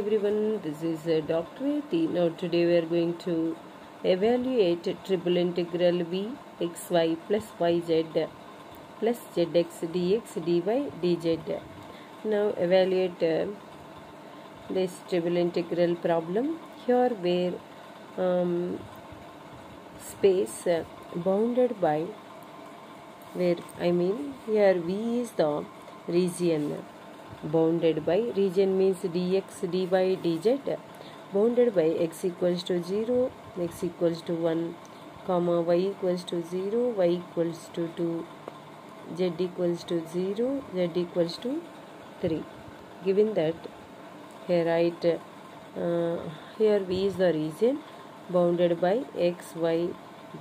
everyone this is uh, dr at now today we are going to evaluate triple integral v xy plus yz plus zx dx dy dz now evaluate uh, this triple integral problem. Here where um, space uh, bounded by where I mean here V is the region bounded by region means dx dy dz. Bounded by x equals to 0 x equals to 1 comma y equals to 0 y equals to 2 z equals to 0 z equals to 3 given that here write uh, here v is the region bounded by x y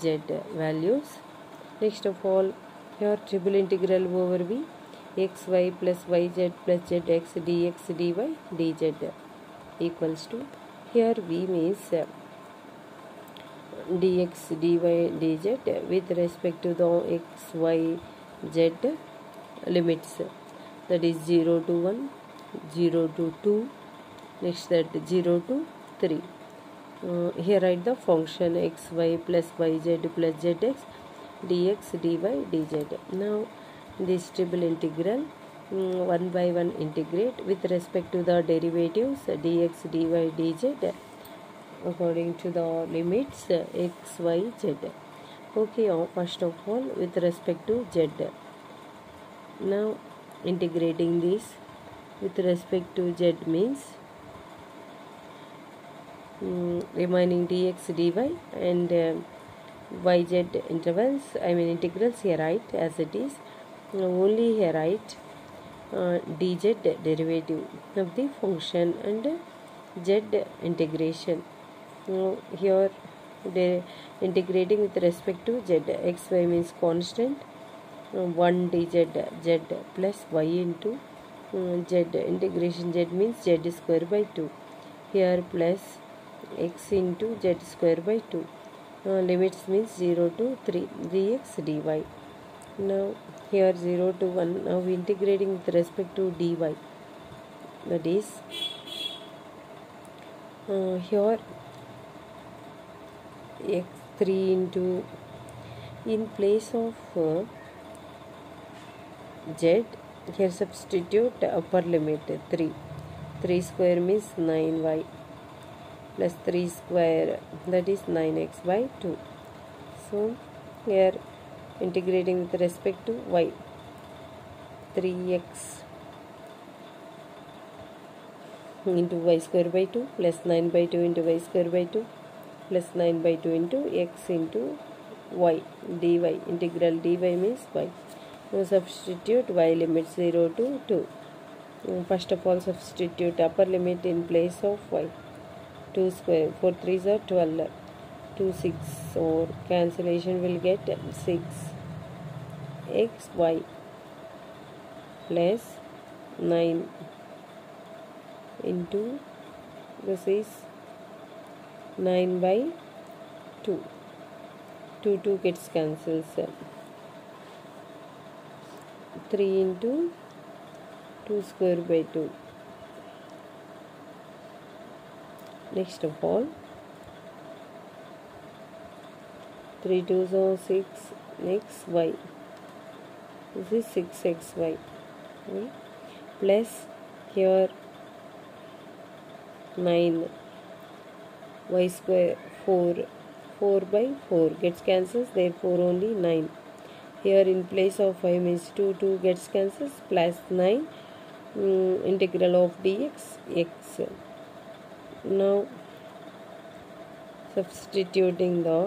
z values. Next of all here triple integral over v x y plus y z plus z x d x d y d z equals to here v means d x d y d z with respect to the x y z limits that is zero to one zero to two next that zero to three here right the function x y plus y z plus z x d x d y d z now this triple integral mm, one by one integrate with respect to the derivatives dx dy dz according to the limits x y z. Okay uh, first of all with respect to z. Now integrating this with respect to z means mm, remaining dx dy and uh, yz intervals i mean integrals here right as it is only here right uh, dz derivative of the function and z integration. Now here the integrating with respect to z xy means constant. Uh, 1 dz z plus y into uh, z integration z means z square by 2 here plus x into z square by 2 uh, limits means 0 to 3 dx dy now here 0 to 1 now we integrating with respect to dy. That is uh, here x3 into in place of uh, z here substitute upper limit 3 3 square means 9y plus 3 square that is 9x by 2 so here integrating with respect to y 3x into y square by 2 plus 9 by 2 into y square by 2 plus 9 by 2 into x into y dy integral dy means y now substitute y limit 0 to 2 first of all substitute upper limit in place of y 2 square 4 3s are 12 2 6 or cancellation will get 6 x y plus 9 into this is 9 by 2 2 2 gets cancels 3 into 2 square by 2 next of all 3 2s are 6 x y. This is 6 x y. Okay. plus here 9 y square 4 4 by 4 gets cancels therefore only 9 here in place of 5 means 2 2 gets cancels plus 9 um, integral of dx x. Now substituting the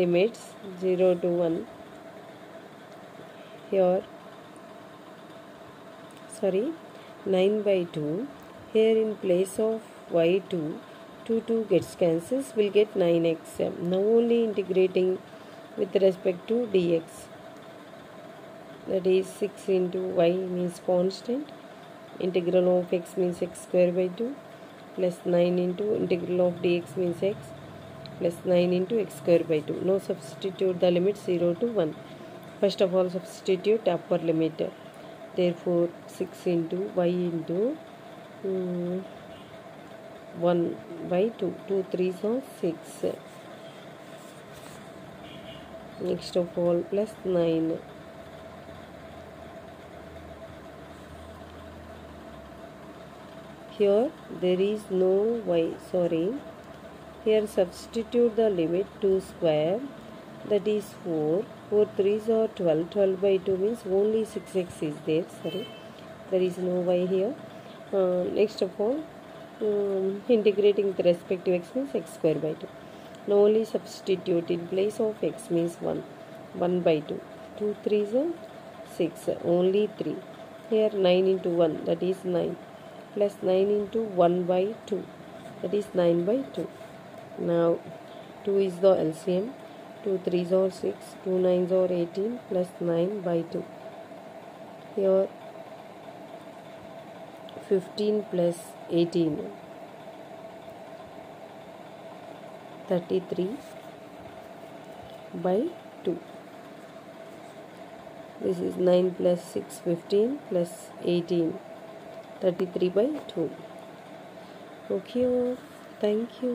limits 0 to 1 here sorry 9 by 2 here in place of y2 2 2 gets cancels will get 9x now only integrating with respect to dx that is 6 into y means constant. Integral of x means x square by 2 plus 9 into integral of dx means x plus 9 into x square by 2 now substitute the limit 0 to 1 first of all substitute upper limit. Therefore 6 into y into um, 1 by 2 2 3 so 6 next of all plus 9 here there is no y. Sorry here substitute the limit 2 square. That is 4 4 3s are 12 12 by 2 means only 6x is there. Sorry. There is no y here. Uh, next of all um, integrating with respect to x means x square by 2 now only substitute in place of x means 1 1 by 2 2 3s are 6 only 3 here 9 into 1 that is 9 plus 9 into 1 by 2 that is 9 by 2 now 2 is the LCM 2 3s are 6 2 9s are 18 plus 9 by 2 here 15 plus 18 33 by 2 this is 9 plus 6 15 plus 18 33 by 2 okay thank you